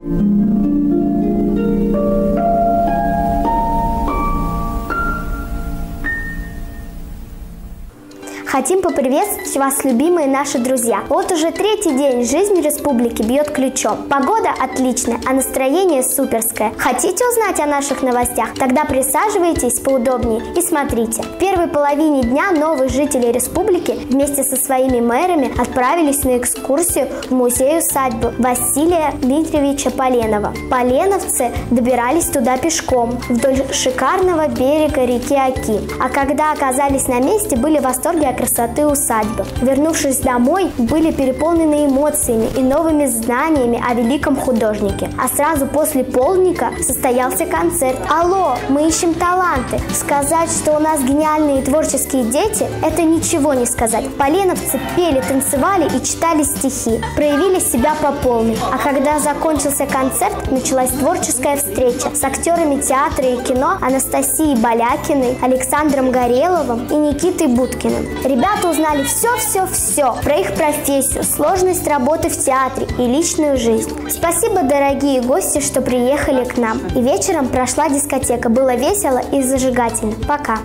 Thank you. Хотим поприветствовать вас, любимые наши друзья. Вот уже третий день жизнь республики бьет ключом. Погода отличная, а настроение суперское. Хотите узнать о наших новостях? Тогда присаживайтесь поудобнее и смотрите. В первой половине дня новые жители республики вместе со своими мэрами отправились на экскурсию в музей-усадьбу Василия Дмитриевича Поленова. Поленовцы добирались туда пешком вдоль шикарного берега реки Аки. А когда оказались на месте, были в восторге от красоты усадьбы. Вернувшись домой, были переполнены эмоциями и новыми знаниями о великом художнике. А сразу после полника состоялся концерт. Алло, мы ищем таланты. Сказать, что у нас гениальные творческие дети, это ничего не сказать. Поленовцы пели, танцевали и читали стихи, проявили себя по полной. А когда закончился концерт, началась творческая встреча с актерами театра и кино Анастасией Балякиной, Александром Гореловым и Никитой Будкиным. Ребята узнали все-все-все про их профессию, сложность работы в театре и личную жизнь. Спасибо, дорогие гости, что приехали к нам. И вечером прошла дискотека. Было весело и зажигательно. Пока!